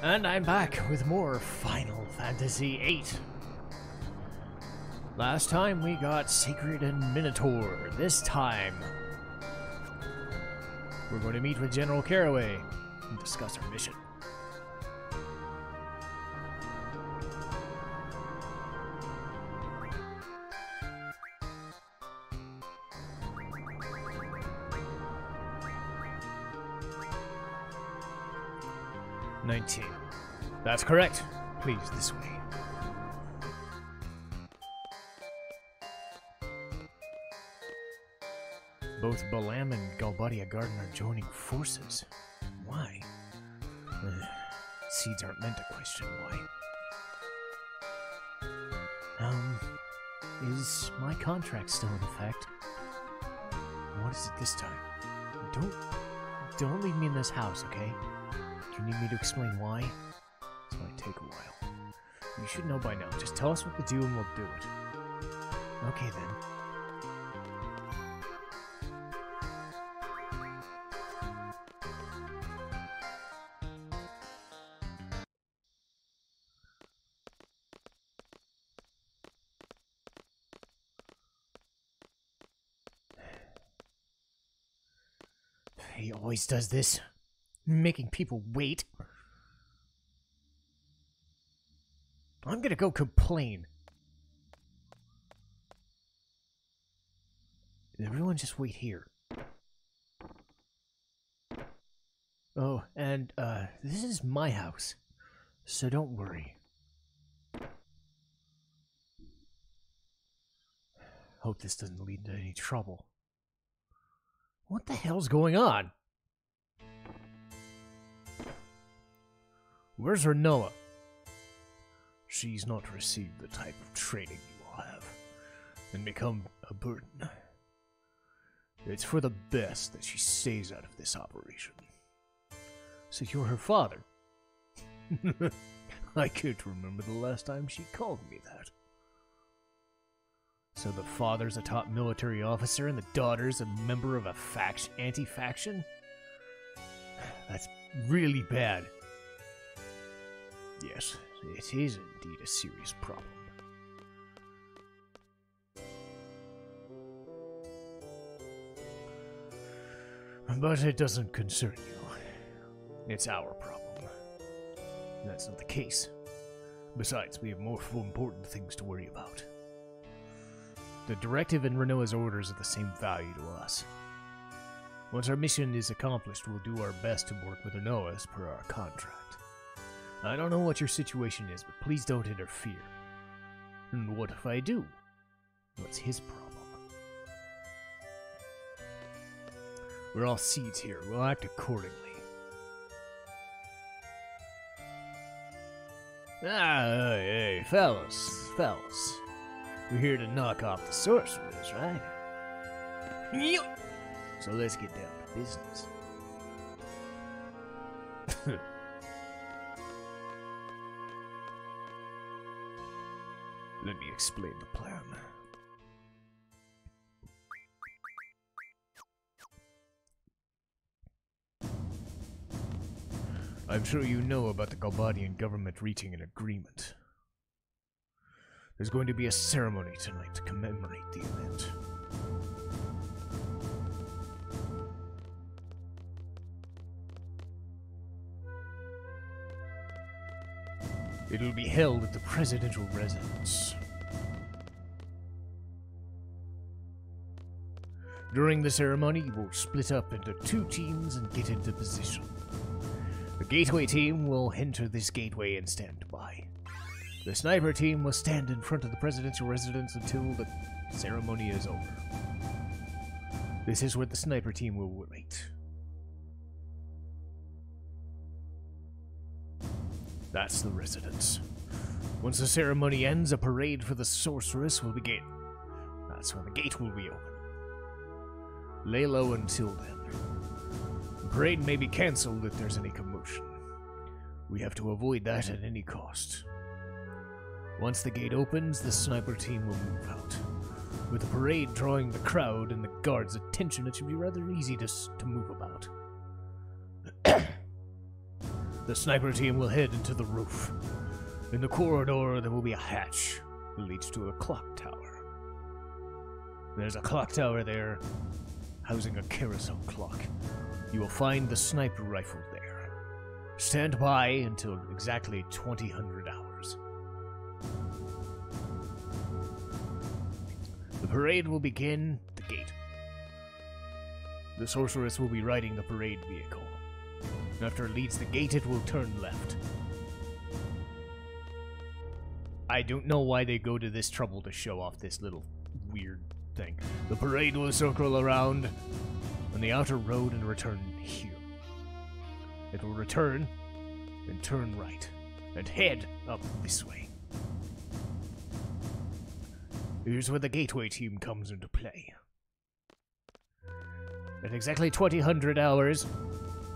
And I'm back with more Final Fantasy VIII. Last time we got Sacred and Minotaur. This time, we're going to meet with General Caraway and discuss our mission. Nineteen. That's correct. Please, this way. Both Balamb and Galbadia Garden are joining forces. Why? Ugh, SeeDs aren't meant to question why. Um, is my contract still in effect? What is it this time? Don't, don't leave me in this house, okay? You need me to explain why? This might take a while. You should know by now. Just tell us what to do and we'll do it. Okay then. He always does this, making people wait. I'm gonna go complain. Everyone just wait here. Oh, and, uh, this is my house, so don't worry. Hope this doesn't lead to any trouble. What the hell's going on? Where's Rinoa? She's not received the type of training you will have, and become a burden. It's for the best that she stays out of this operation. So you're her father? I can't remember the last time she called me that. So the father's a top military officer and the daughter's a member of a faction, anti-faction? That's really bad. Yes, it is indeed a serious problem. But it doesn't concern you. It's our problem. That's not the case. Besides, we have more important things to worry about. The directive and Rinoa's orders are the same value to us. Once our mission is accomplished, we'll do our best to work with Rinoa as per our contract. I don't know what your situation is, but please don't interfere. And what if I do? What's his problem? We're all SeeDs here. We'll act accordingly. Ah, hey, hey, fellas, fellas. We're here to knock off the sorcerers, right? So let's get down to business. Let me explain the plan. I'm sure you know about the Galbadian government reaching an agreement. There's going to be a ceremony tonight to commemorate the event. It'll be held at the presidential residence. During the ceremony, we'll split up into two teams and get into position. The gateway team will enter this gateway and stand by. The sniper team will stand in front of the presidential residence until the ceremony is over. This is where the sniper team will wait. That's the residence. Once the ceremony ends, a parade for the sorceress will begin. That's when the gate will be open. Lay low until then. The parade may be cancelled if there's any commotion. We have to avoid that at any cost. Once the gate opens, the sniper team will move out. With the parade drawing the crowd and the guards' attention, it should be rather easy to, to move about. The sniper team will head into the roof. In the corridor, there will be a hatch that leads to a clock tower. There's a clock tower there, housing a carousel clock. You will find the sniper rifle there. Stand by until exactly 2000 hours. The parade will begin at the gate. The sorceress will be riding the parade vehicle. After it leaves the gate, it will turn left. I don't know why they go to this trouble to show off this little weird thing. The parade will circle around on the outer road and return here. It will return and turn right and head up this way. Here's where the gateway team comes into play. At exactly 2000 hours,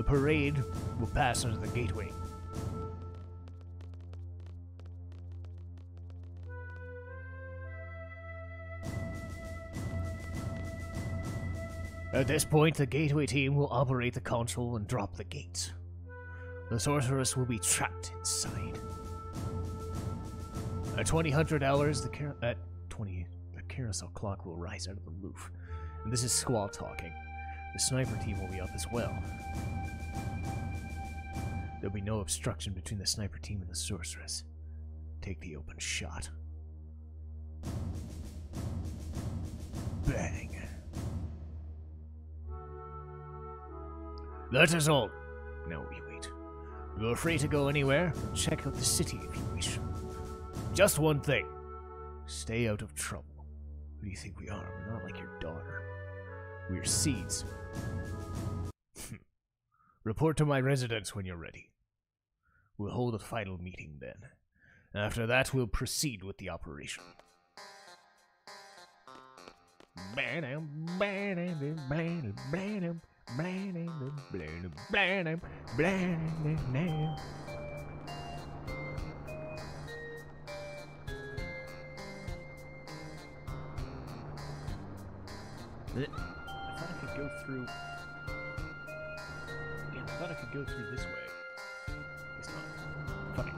the parade will pass under the gateway. At this point, the gateway team will operate the console and drop the gates. The sorceress will be trapped inside. At 2000 hours, the car- at 20 the carousel clock will rise out of the roof. And this is Squall talking. The sniper team will be up as well. There'll be no obstruction between the sniper team and the sorceress. Take the open shot. Bang. That is all. Now we wait. You're free to go anywhere. Check out the city if you wish. Just one thing. Stay out of trouble. Who do you think we are? We're not like your daughter. We're SeeDs. Report to my residence when you're ready. We'll hold a final meeting then. After that, we'll proceed with the operation. I thought I could go through. Go through this way. Guess not. Fuck it.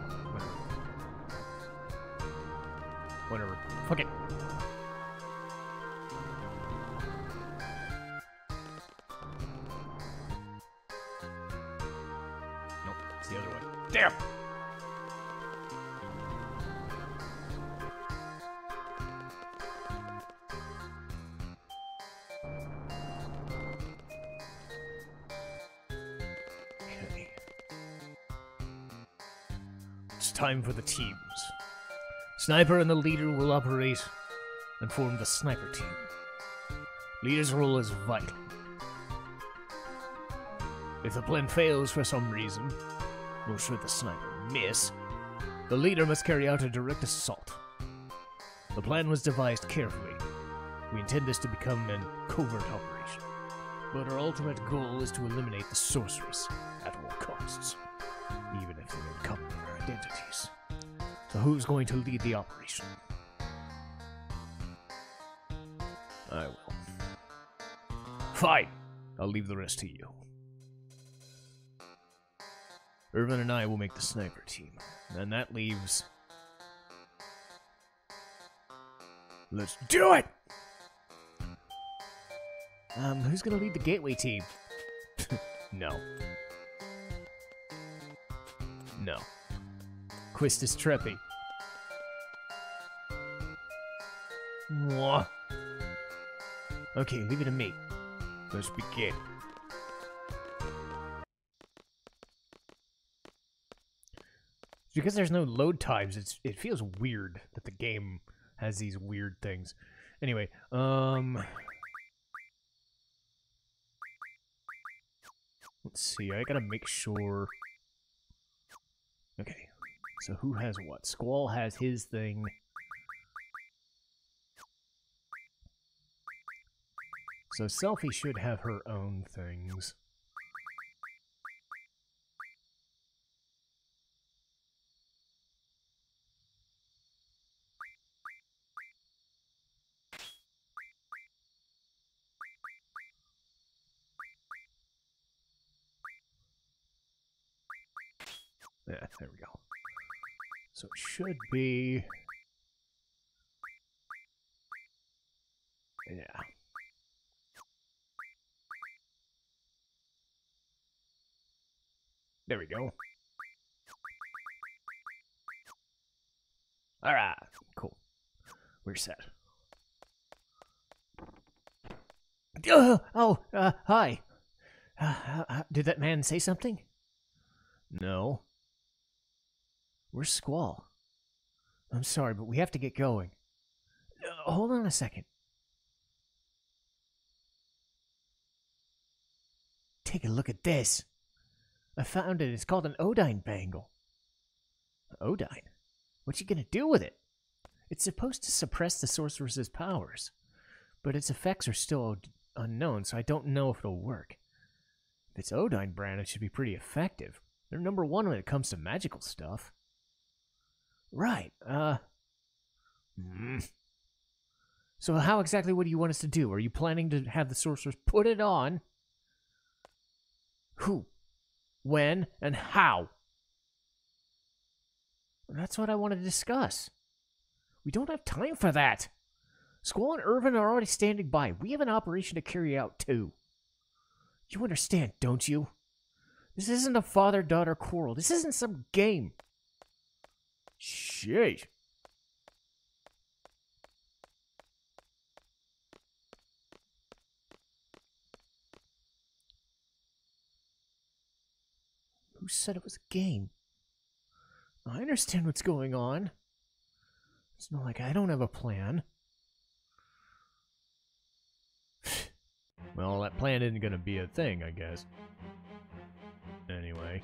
Whatever. Whatever. Fuck it. Nope, it's the other way. Damn! Time for the teams. Sniper and the leader will operate and form the sniper team. Leader's role is vital. If the plan fails for some reason, or should the sniper miss, the leader must carry out a direct assault. The plan was devised carefully. We intend this to become an covert operation. But our ultimate goal is to eliminate the sorceress at all costs, even if they their identities. So who's going to lead the operation? I will. Fine. I'll leave the rest to you. Irvine and I will make the sniper team. And that leaves. Let's do it! Um, who's gonna lead the gateway team? no. No. Quistis Trepe. Mwah. Okay, leave it to me. Let's begin. Because there's no load times, it's it feels weird that the game has these weird things. Anyway, um Let's see, I gotta make sure. Okay, so who has what? Squall has his thing. So Selphie should have her own things. Yeah, there we go. So it should be... Yeah. There we go. Alright, cool. We're set. Oh, oh uh, hi. Uh, uh, did that man say something? No. Where's Squall? I'm sorry, but we have to get going. Uh, hold on a second. Take a look at this. I found it. It's called an Odine bangle. Odine? What you gonna do with it? It's supposed to suppress the sorceress's powers, but its effects are still unknown, so I don't know if it'll work. If it's Odine brand, it should be pretty effective. They're number one when it comes to magical stuff. Right, uh... Hmm. So how exactly what do you want us to do? Are you planning to have the sorceress put it on? Who? When? And how? That's what I want to discuss. We don't have time for that. Squall and Irvine are already standing by. We have an operation to carry out, too. You understand, don't you? This isn't a father-daughter quarrel. This isn't some game. Sheesh. Who said it was a game? I understand what's going on. It's not like I don't have a plan. well, that plan isn't gonna be a thing, I guess. Anyway.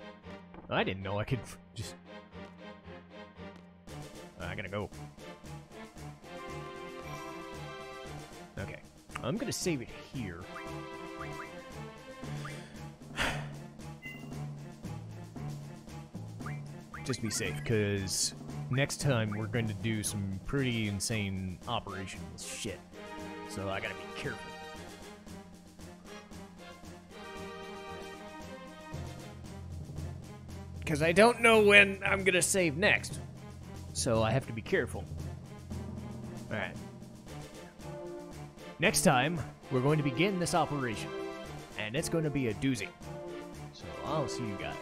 I didn't know I could just... I gotta go. Okay. I'm gonna save it here. just be safe, because next time we're going to do some pretty insane operational shit. So I gotta be careful. Because I don't know when I'm gonna save next. So I have to be careful. Alright. Next time, we're going to begin this operation. And it's going to be a doozy. So I'll see you guys.